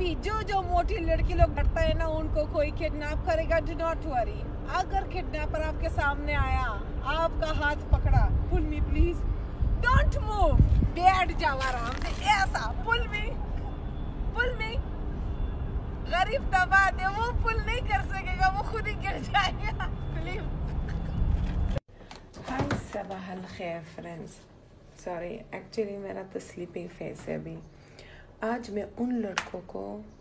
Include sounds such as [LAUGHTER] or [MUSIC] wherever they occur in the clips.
भी जो जो मोटी लड़की लोग करता है ना, उनको कोई किडनैप करेगा डू नॉट वरी अगर किडनैपर आपके सामने आया, आपका हाथ पकड़ा pull me please don't move बैठ जाओ आराम से. ऐसा पुल मी पुल मी गरीब दबा दे वो पुल नहीं कर सकेगा, वो खुद ही गिर जाएगा. प्लीज़ हाय सबह खैर फ्रेंड्स सॉरी एक्चुअली मेरा तो स्लीपिंग फेस है अभी. आज मैं उन लड़कों को,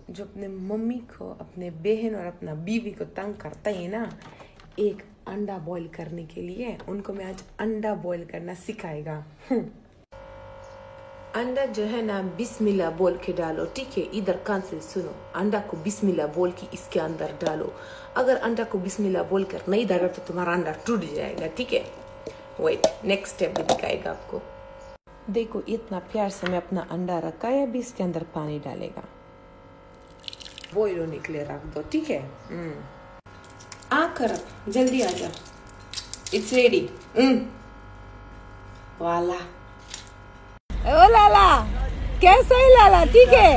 जो अपने मम्मी को, अपने बहन और अपना बीवी को तंग करता है ना, एक अंडा बॉईल करने के लिए उनको मैं आज अंडा बॉईल करना सिखाएगा। अंडा जो है ना, बिस्मिल्लाह बोल के डालो, ठीक है? इधर कान से सुनो। अंडा को बिस्मिल्लाह बोल के इसके अंदर डालो। अगर अंडा को बिस्मिल्लाह बोल कर नहीं डालो तो तुम्हारा अंडा टूट जाएगा, ठीक है? वेट नेक्स्ट स्टेप भी दिखाएगा आपको। देखो इतना प्यार से मैं अपना अंडा रखा है अभी इसके अंदर पानी डालेगा। वो के लिए रख दो ठीक है? आ कर जल्दी आ जा इट्स रेडी वाला। ओ लाला! कैसा है लाला? ठीक है?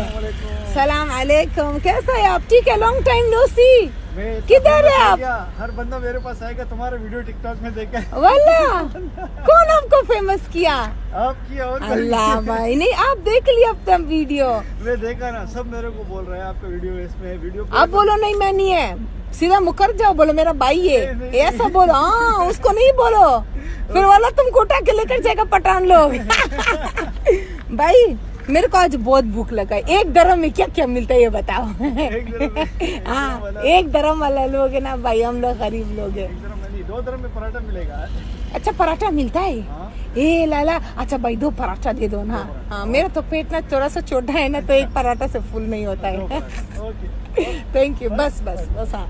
सलाम अलैकुम। कैसा है आप? ठीक है? लॉन्ग टाइम नो सी किधर है आप? हर बंदा मेरे पास आएगा तुम्हारा वीडियो टिकटॉक में देखा वाला? [LAUGHS] कौन आपको फ़ेमस किया? आपकी और अल्लाह भाई नहीं आप देख लिया अपना वीडियो मैं देखा ना सब मेरे को बोल रहे हैं आपका वीडियो इसमें है वीडियो आप बोलो नहीं मैं नहीं है। सीधा मुकर जाओ बोलो मेरा भाई है। ऐसा बोलो हाँ उसको नहीं बोलो। [LAUGHS] फिर वाला तुम कोटा के लेकर जाएगा पठान लोग। [LAUGHS] भाई मेरे को आज बहुत भूख लगा है। एक धर्म में क्या क्या मिलता है ये बताओ? हाँ एक धर्म वाला लोग है ना भाई हम लोग गरीब लोग है। दो धर्म में पराठा मिलेगा अच्छा पराठा मिलता है? हाँ। ए लाला अच्छा भाई दो पराठा दे दो ना। हाँ मेरा तो पेट ना थोड़ा सा छोटा है ना तो एक पराठा से फुल नहीं होता है। थैंक यू [LAUGHS] बस बस बस हाँ।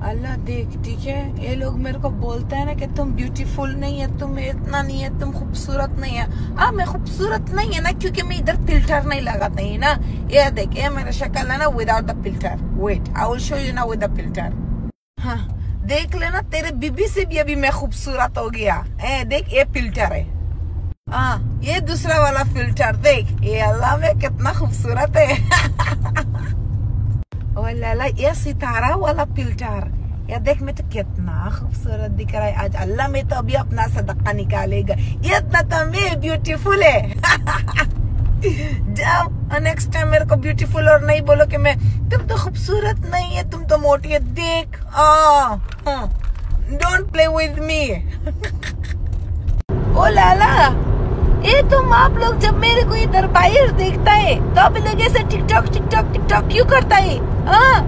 अल्लाह देख, ठीक है? ये लोग मेरे को बोलते हैं ना कि तुम ब्यूटीफुल नहीं है, तुम इतना नहीं है, तुम खूबसूरत नहीं है। हाँ मैं खूबसूरत नहीं है ना, क्योंकि मैं इधर फ़िल्टर नहीं लगाते है ना। ये देख, ये मेरा शक्ल है ना without the filter wait I will show you ना विद द फ़िल्टर हाँ देख लेना, तेरे बीबी से भी अभी मैं खूबसूरत हो गया। ए, देख, ये फ़िल्टर है। हाँ ये दूसरा वाला फ़िल्टर देख, ये अल्लाह में कितना खूबसूरत है। [LAUGHS] लाला ये सितारा वाला फ़िल्टर या देख मैं तो कितना खूबसूरत दिख रहा है आज अल्लाह में तो अभी अपना सदका निकालेगा ये इतना तो मैं ब्यूटीफुल है जब नेक्स्ट टाइम मेरे को ब्यूटीफुल और नहीं बोलो कि मैं तुम तो खूबसूरत नहीं है तुम तो मोटी है देख डोंट प्ले विद मी ओ लाला ये तुम आप लोग जब मेरे को इधर बाहर देखता है तो आप लोग ऐसे टिकटॉक टिकटॉक टिकटॉक क्यों करता है? हाँ?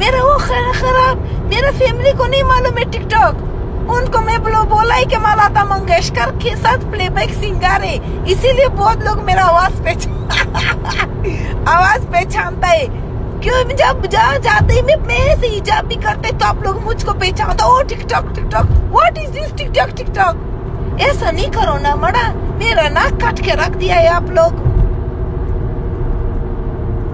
मेरा वो खराब, मेरा फैमिली को नहीं मालूम है टिकटॉक उनको मैं बोलो, बोला है कि मालाता मंगेशकर के साथ प्लेबैक सिंगर है, इसीलिए बहुत लोग मेरा आवाज़ पहचान [LAUGHS] आवाज़ पहचानता है। क्यों? जब जहाँ जाते ही मैं मैं ऐसे हिजाब भी करते तो आप लोग मुझको पहचानता ओ TikTok TikTok what is this TikTok TikTok ऐसा नहीं करो ना मड़ा मेरा नाक काट के रख दिया है आप लोग।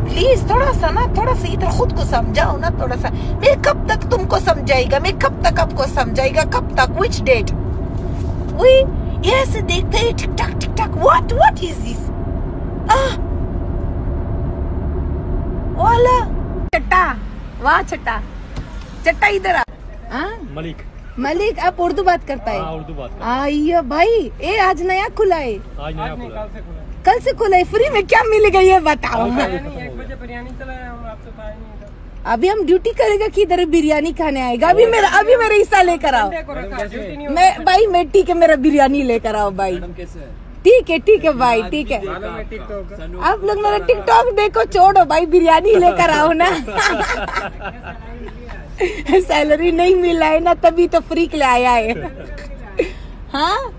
प्लीज़ थोड़ा सा ना थोड़ा सा इधर खुद को समझाओ ना थोड़ा सा मैं कब तक तुमको समझाएगा? मैं कब तक आपको समझाएगा? कब तक? विच डेट वही ये ऐसे देखते हैं टिक टक टिक टक व्हाट व्हाट इज़ दिस वाला। चट्टा वाह चट्टा। चट्टा इधर आ। हाँ? मलिक। मलिक आप उर्दू बात करता हाँ? है उर्दू बात भाई ये आज नया खुला है। आज नया खुला कल से खुला है। फ्री में क्या मिलेगा ये बताओ। अभी हम ड्यूटी करेगा कि इधर बिरयानी खाने आएगा। अभी मेरा अभी मेरा हिस्सा लेकर आओ। मैं भाई मैं ठीक है मेरा बिरयानी लेकर आओ भाई। ठीक है ठीक है भाई ठीक है। आप लोग मेरा टिकटॉक देखो छोड़ो भाई बिरयानी लेकर आओ ना। [LAUGHS] [LAUGHS] [LAUGHS] सैलरी नहीं मिला है ना तभी तो फ्री के लिए आया है। [LAUGHS] हाँ?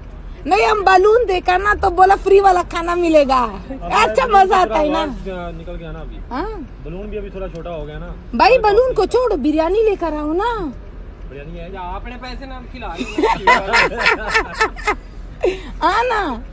नहीं हम बलून देखा ना तो बोला फ्री वाला खाना मिलेगा। अच्छा मज़ा आता है ना। निकल गया ना अभी। हाँ? बलून भी अभी थोड़ा छोटा हो गया ना। भाई बलून को छोड़ो बिरयानी लेकर आओ ना। बिरयानी है। आपने पैसे नाम खिला [LAUGHS] आना।